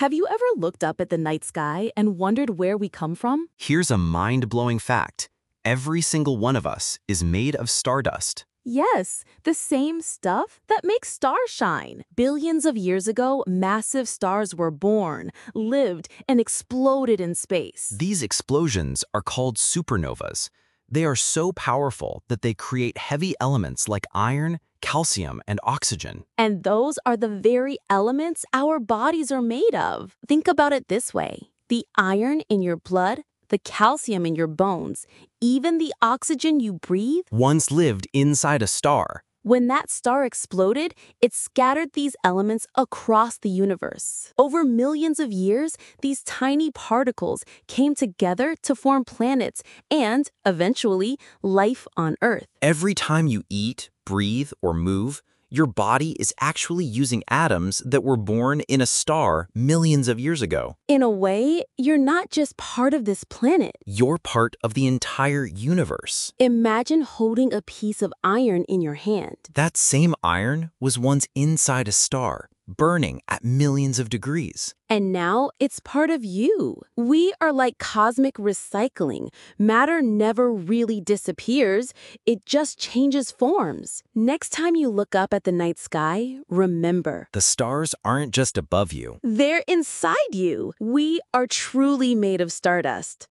Have you ever looked up at the night sky and wondered where we come from? Here's a mind-blowing fact. Every single one of us is made of stardust. Yes, the same stuff that makes stars shine. Billions of years ago, massive stars were born, lived, and exploded in space. These explosions are called supernovas. They are so powerful that they create heavy elements like iron, calcium, and oxygen. And those are the very elements our bodies are made of. Think about it this way. The iron in your blood, the calcium in your bones, even the oxygen you breathe, Once lived inside a star. When that star exploded, it scattered these elements across the universe. Over millions of years, these tiny particles came together to form planets and, eventually, life on Earth. Every time you eat, breathe, or move, your body is actually using atoms that were born in a star millions of years ago. In a way, you're not just part of this planet. You're part of the entire universe. Imagine holding a piece of iron in your hand. That same iron was once inside a star, burning at millions of degrees. And now it's part of you. We are like cosmic recycling. Matter never really disappears, it just changes forms. Next time you look up at the night sky, remember, The stars aren't just above you. they're inside you. We are truly made of stardust.